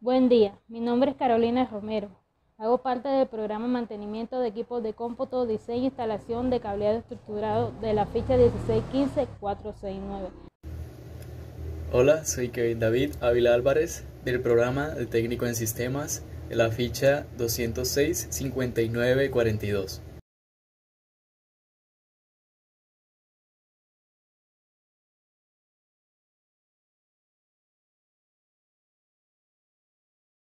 Buen día, mi nombre es Carolina Romero. Hago parte del programa Mantenimiento de Equipos de Cómputo, Diseño e Instalación de Cableado Estructurado de la ficha 1615469. Hola, soy Kevin David Ávila Álvarez del programa de Técnico en Sistemas de la ficha 206 5942.